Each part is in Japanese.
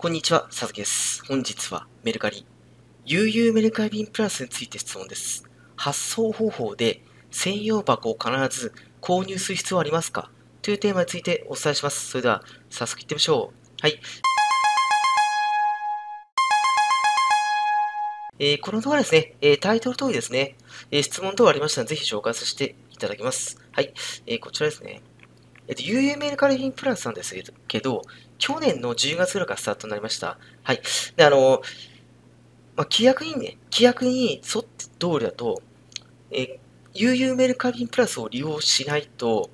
こんにちは、佐々木です。本日はメルカリ、悠々メルカリ便プラスについて質問です。発送方法で専用箱を必ず購入する必要はありますか？というテーマについてお伝えします。それでは、早速いってみましょう。はい。えーこの動画ですね、えータイトル通りですね、えー質問等ありましたので、ぜひ紹介させていただきます。はい。えーこちらですね。えっと、悠々メルカリ便プラスなんですけど、去年の10月ぐらいからスタートになりました。はい。で、あの、まあ、規約にね、規約に沿って通りだと、えー、悠々メルカリ便プラスを利用しないと、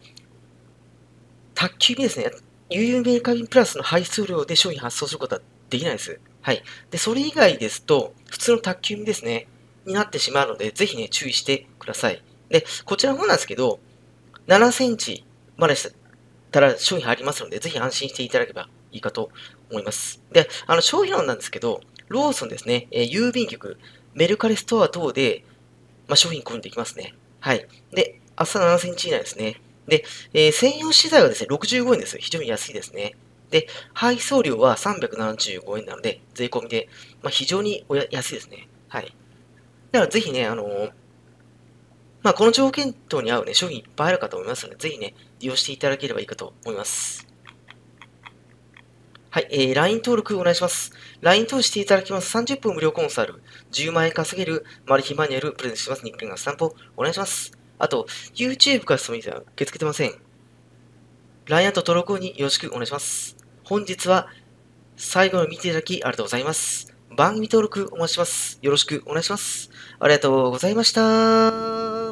宅急便ですね、悠々メルカリ便プラスの配送料で商品発送することはできないです。はい。で、それ以外ですと、普通の宅急便ですね、になってしまうので、ぜひね、注意してください。で、こちらの方なんですけど、7センチまでしたら商品ありますので、ぜひ安心していただければいいかと思います。で、あの商品論なんですけど、ローソンですね、えー郵便局、メルカリストア等で、まあ、商品購入できますね。はい。で、朝7センチ以内ですね。で、えー専用資材はですね、65円です。非常に安いですね。で、配送料は375円なので、税込みで、まあ、非常にお安いですね。はい。だからぜひね、あのーまあ、この条件等に合うね、商品いっぱいあるかと思いますので、ぜひね、利用していただければいいかと思います。はい、えー、LINE 登録お願いします。LINE 登録していただきます。30分無料コンサル、10万円稼げるマル秘マニュアルプレゼントします。ニックリンガースタンプお願いします。あと、YouTube から質問には受け付けてません。LINE アット登録後によろしくお願いします。本日は最後まで見ていただきありがとうございます。番組登録お待ちします。よろしくお願いします。ありがとうございました。